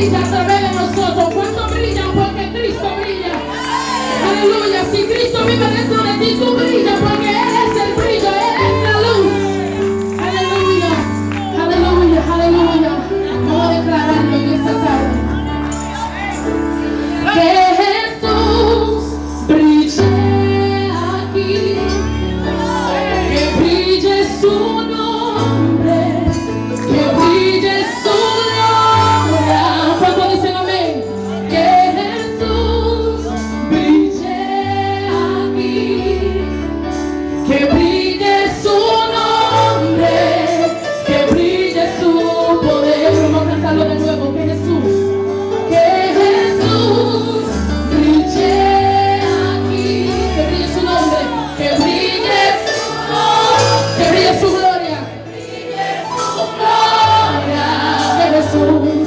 brilla de nosotros. ¿Cuántos brillan? Porque Cristo brilla. Aleluya. Si Cristo vive soul